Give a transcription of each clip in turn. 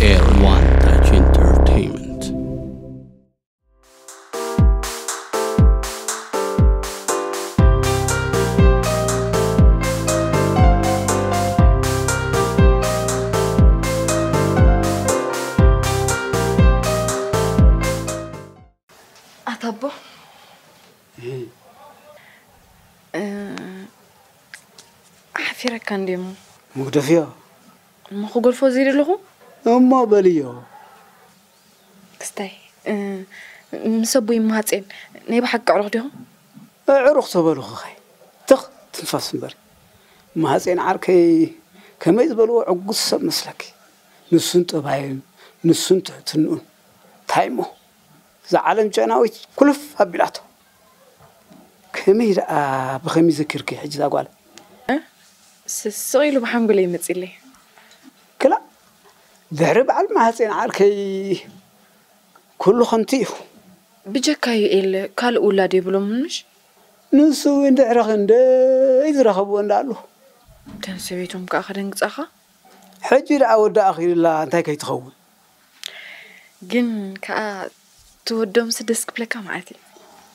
Air One Touch Entertainment. أطبو؟ إيه. أه... حفيرة كان ديمو. مقدفية مخو غرفة زيري لغو أما بليو كستاي مس أبوي مهاتين. ناي بحق عرق ديهم؟ عرق تبلو خي تخ تنفاس ما مهاتين عركي. كما يزبلو عقص سب مسلك. نسنت تبايم نسنت تنون تايمو. زعلم جناوي كلف هبلاتو كمي بخمي ذكرك حجز أقوال أه؟ سسويلو لي متسلي ذهري بعل ما هتين عاركي كله خنتيه بجاك هاي إل كال أولادي بلومنش نسو إن ذهري خند إذا رخبو إن دالو تنسويتهم كأخرين تأخا حجر أود أخير لا أنت هيك تخون جن كأ تودم سدسك بلا كمعتي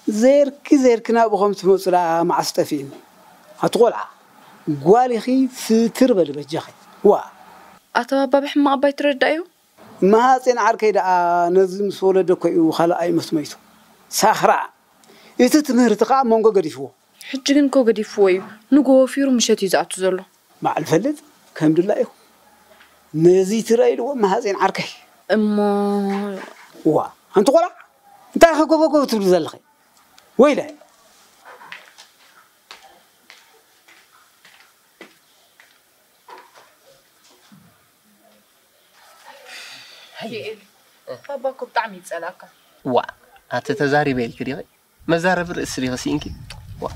زير كزير كنا بخم تمسلا مع استفين هتقولع قالي خي ستر بلبجاك واه ኣቶ ኣባ ብሕማቕ ኣባይ ትረዳእ እዩ ማሃፄን ዓርከይ ደኣ ነዚ ምስ ወለደ ኮይኡ ካልኣይ ምስ መይቱ ሳኽራ እቲ ትምህርቲ ከዓ መንጎ ገዲፍዎ ሕጂ ግን ኮ ገዲፍዎ እዩ ንጎ ወፊሩ ምሸት እዩ ዝኣቱ ዘሎ በዓል ፈልጥ ከም ድላ ኢኹ ነዚ ትረኢልዎ ማሃፄን ዓርከይ እሞ ዋ ኣንቲ ቆልዓ እንታይ ከጎበጎብ ትብል ዘለኸ ወይ ላይ ኣባ ኮ ብጣዕሚ ይፀላካ ዋ ኣተ ተዛሪበ ኢልክ ዲኸ መዛረብ ርእሲ ዲኸ ሲንኪ ዋ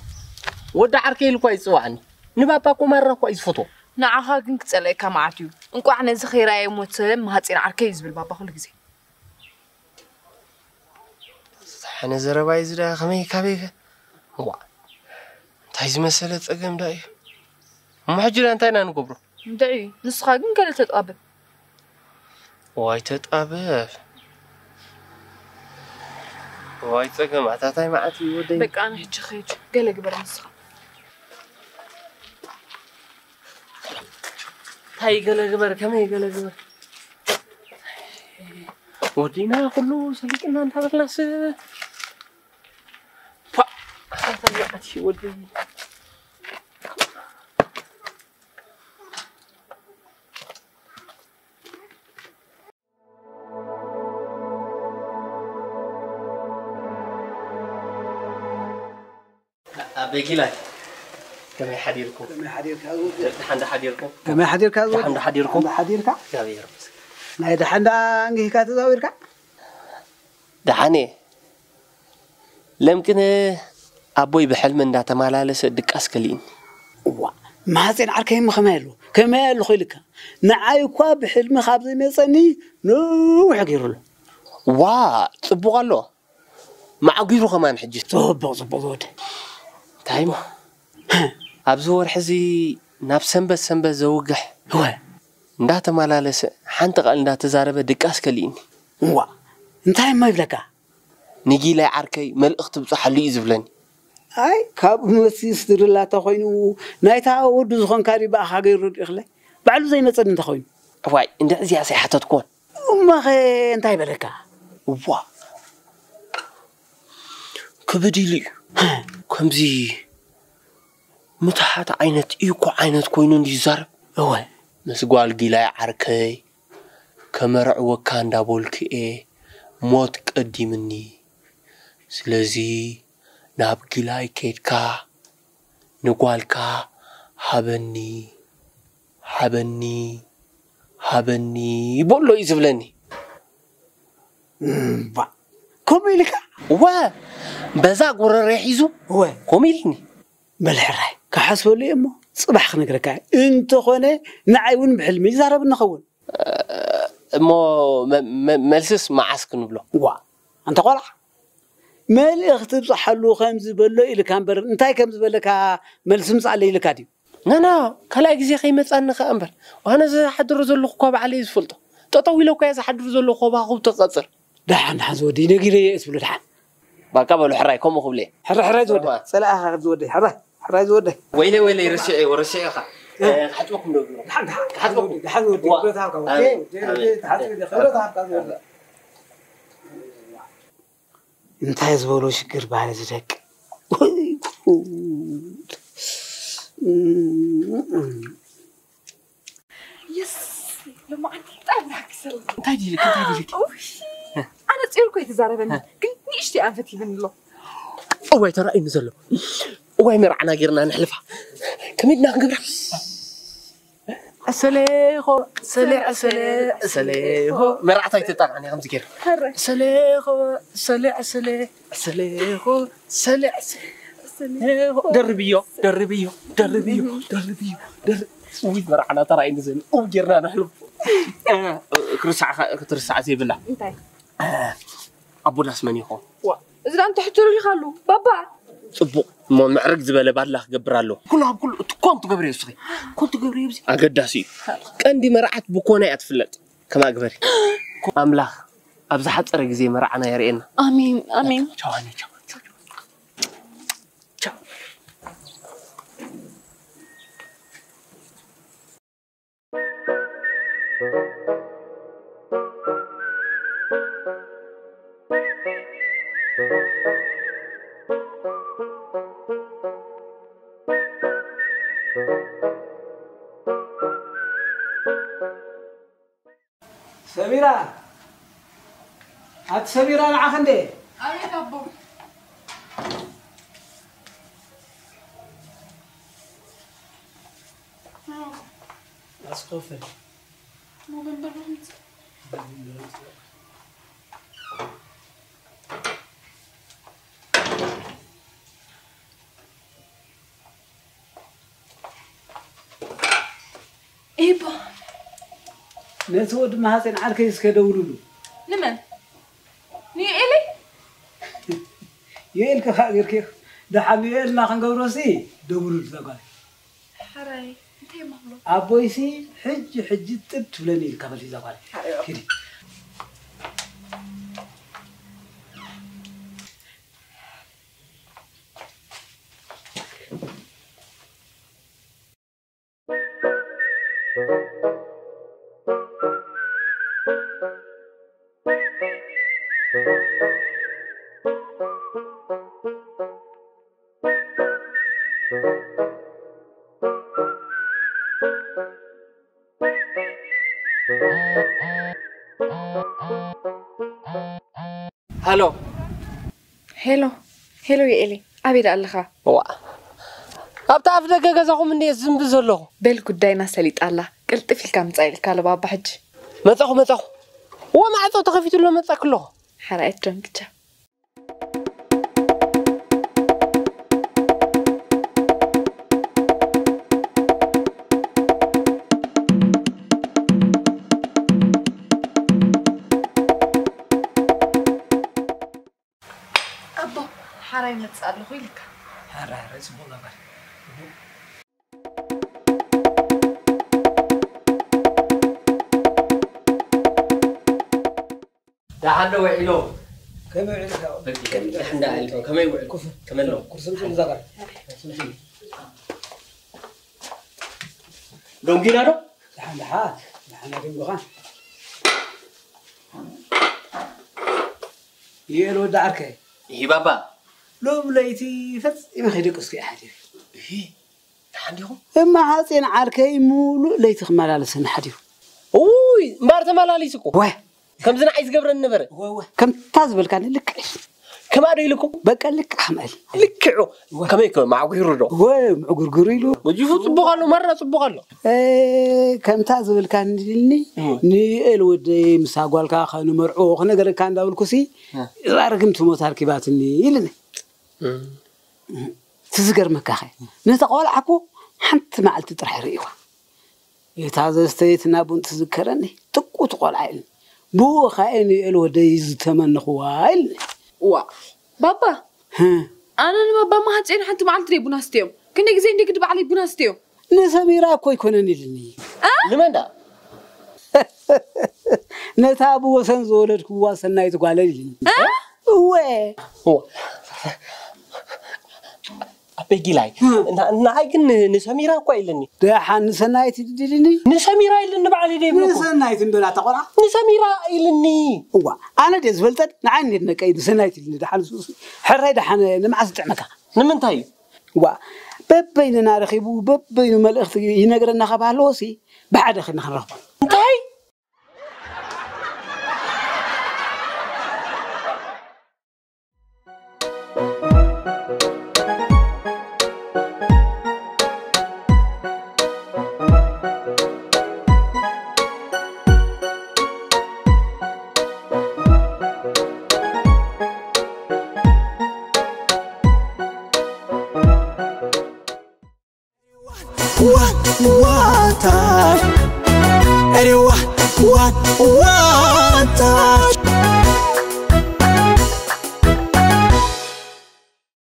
ወዲ ዓርከይ ኢልኳ ይፅዋዕኒ ንባባ ቁማራ እኳ እዩ ዝፈትዎ ንዓኻ ግን ክፀለአካ መዓት እዩ እንቋዕ ነዚ ኸይራየ ሞት ማሃፂን ዓርከይ እዩ ዝብል ባባ ኩሉ ግዜ ሓነ ዘረባይ ዝዳ ከመይ ካበይ ዋ እንታይ ዝመሰለ ፀገም ዳ እዩ እሞ ሕጂ ዳ እንታይ ኢና ንገብሮ እንታይ እዩ ንስኻ ግን ገለ ተጣብብ وايتطابه ما تقم ما معتي ودي بك أنا هيك خيج قال اقبر نسخه هاي قال بر كم هي قال بر ودينا كله سلكنا انت بس لا ودي كما لك. كما حديركم كما حديرك كما حديركم كما حديرك كما حديركم كما حديرك كبير ناي دحند انغي كات زاويرك دحاني لمكن أبوي بحلم إن تمالا لس دك أسكلين. وا. ما زين عركي مخمالو كمال خلك نعاي كوا بحلم خابزي ميصني نو حقيرلو وا. تبوغلو معقيرو كمان حجي تبوغ تبوغ እንታይ ሞ ኣብዚ ወርሒ እዚ ናብ ሰንበት ሰንበት ዘውግሕ ወ እንዳተመላለሰ ሓንቲ ቃል እንዳተዛረበ ድቃስ ከሊእኒ ዋ እንታይ እሞ ይብለካ ንጊላይ ዓርከይ መልእኽቲ ብፅሓሉ እዩ ዝብለኒ ኣይ ካብ መሲ ስድርላተ ኮይኑ ናይታ ወዱ ዝኾንካ ዲ ባእኻ ገይሩ ዲኽላይ ባዕሉ ዘይመፀኒ እንተ ኮይኑ ዋይ እንደ እዚኣ ሰይሓተትኩን እማኸ እንታይ በለካ ዋ ክብድ ኢሉ እዩ ከምዚ ምትሓት ዓይነት ኢኮ ዓይነት ኮይኑ እንዲ ይዛረብ እወ ምስ ጓል ጊላይ ዓርከይ ከመርዕወካ እንዳበልክኤ ሞት ቀዲምኒ። ስለዚ ናብ ጊላይ ከይድካ ንጓልካ ሃበኒ ሃበኒ ሃበኒ በሎ እዩ ዝብለኒ እምባ ከምኡ ኢልካ ወ በዛ ጉረረ ሒዙ እወ ከምኡ ኢልኒ መልሕራይ ካሓስበሉ እየ እሞ ፅባሕ ክነግረካ እንተኾነ ንዓይ እውን ብሕልሚ ይዛረብ ንኸውን እሞ መ- መ- መልስስ መዓስ ክንብሎ ዋ እንተ ቆልዓ መልእኽቲ ብፅሓሉ ከም ዝበሎ ኢልካ እምበር እንታይ ከም ዝበለካ መልሲ ምፃለ ኢልካ ድዩ ናና ካልኣይ ግዜ ከይመፃኒ ከዓ እምበር ዋነ ዝሓድሮ ዘለኹ እኳ ባዕለ እዩ ዝፈልጦ ጠጠው ኢለ እኳ ዝሓድር ዘለኹ ባኹ ትቐፅር دحن حز ودي نجري اسبلو دحن. بقبل حراي كم خبلي؟ حرا حراي زودي سلا حراي زودي حرا حراي زودي وين وين رشعي ورشعي خا. إيه. آه، حتوكم لو دحن حتوكم دحن ودي. خبرتها حتوكم خبرتها حتوكم انتهى زبولو شكر بعد زدك يس لما أنت تعبك سلام تاجي لك تاجي لك. ሓኪሰለ እንታይ ድልክ እንታይ ድልክ ኣነ ፅሩኮ ይትዛረበኒ ግን ንእሽተይ ኣንፈት ይብን ኣሎ እዋይ ተራእዩኒ ዘሎ እዋይ መርዓና ጌርና ንሕልፋ ከመይ ኢልና ክንገብራ እሰሌኾ እሰሌ እሰሌ እሰሌኾ መርዓታይ ተጣቅዓኒ ከምዚ ገይረ ሕረ እሰሌኾ እሰሌ እሰሌ እሰሌኾ እሰሌ እሰሌኾ ደርብዮ ደርብዮ ደርብዮ ደርብዮ ደርብ ውይ መርዓና ተራእዩኒ ዘሎ እው ጌርና ንሕልፎ ክትርስዕ ዘይብላ እንታይ ኣቦናስ መን ይኾን ዋ እዚ ዳ እንትሕትሩ ኢኻሉ ባባ ፅቡቅ እሞ ምዕርግ ዝበለ ባላ ክገብር ኣለዎ ኩሉ ኣብ ኩሉ እቲ ኮንቱ ገብረ እዩ ስኺ ኮንቱ ገብረ እዩ ኣገዳሲ እዩ ቀንዲ መርዓት ብኮነ እያ ትፍለጥ ከማ ግበሪ ኣምላኽ ኣብ ዝሓፀረ ግዜ መርዓና የርእየና ኣሚን ኣሚን ቻዋኒ ቻው ቻው سميرة هات سميرة أنا انت أنا بابا اسقفل مو بندرهم ነቲ ወዲ ማሃፀን ዓርከይ እስከደውሉሉ ንመን ንኤሊ የኤልከ ካ ጌርኬ ድሓን የኤልና ክንገብሮሲ ደውሉሉ ዘጓል ሕራይ እንታይ ማብሎ ኣቦይሲ ሕጂ ሕጂ ጥድ ትብለኒ ኢልካ በል ዘጓል ሂዲ ሃሎ هلو هلو هلو يا إلي أبي دقلخا وا أبتا أفدك جزاكم مني زنب زلو بل قدينا سليت الله قلت في الكام تايل كالبا حج متاخو متاخو وما عثو تخفيت له متاخ حرائت حرقت جنكتها წალღვი იქა. არა, არა, ეს მოლაბარი. دعنا وعلوم كم وعلوم الحمد لله كم وعلوم كفر كم وعلوم كرسم شو مزاجر لون جينا رو لحن لحات. لحن ريم غان. يلو دعك هي إيه إيه بابا؟ ሎም ለይቲ ፈፂመ ከይደቅስኩ እየ ሓዲር ድሓን ዲኹም እማ ሓፂን ዓርከይ ሙሉእ ለይቲ ክመላለሰኒ ሓዲሩ ውይ እምበር ተመላሊስ እኮ ወይ ከምዚ ንዓይ ዝገብረኒ ነበረ ወይ ወይ ከምታ ዝበልካኒ ልክዕ ከማ ዶ ኢልኩም በቃ ልክዕ ክምእል ልክዑ ከመይ ከ ማዕጉሩ ዶ ወይ ምዕጉርጉር ኢሉ ወጂፉ ፅቡቅ ኣሎ መረና ፅቡቅ ኣሎ እ፣ ከምታ ዝበልካኒ ድልኒ ንኤል ወደይ ምስ ጓልካ ከንመርዖ ክነገረካ እንዳብልኩሲ ዛርግም ትሞት ኣርኪባትኒ ኢልኒ ትዝገርመካ ኸ? ነታ ቆልዓኮ ሓንቲ መዓልቲ ጥራሕ ርኢዋ። እታ ዘስተየት ናቡን ትዝከረኒ ጥቁት ቆልዓ ኢልኒ። ብኡ ካየ ንኤል ወደይ ዝተመንኽዋ ኢልኒ። ዋ! ባባ! ኣነ ንባባ ማሃፀን ሓንቲ መዓልቲ ደይ ቡና ስትዮም ክንደይ ግዜ እንደ ግዲ በዕለይ ቡና ስትዮም ንሰሚራ እኮ ይኮነን ኢልኒ። ንመንዳ? ነታ ብወሰን ዝወለድክዋ ሰናይት ጓለን ኢልኒ። እወ بجيلاي نعاقن نسميرا كويلني ده حن سنايت تدلني نسميرا إلني بعلي دي بلوكو نسنايت دولا تقرا نسميرا إلني هو أنا دي زبلتت نعني نكاي نسنايت إلني ده حن حري ده حن نمعس تعمكا نمنتاي هو ببين نارخيبو ببين ملأخ ينقرنا خبالوسي بعد خلنا نرخبه انتهي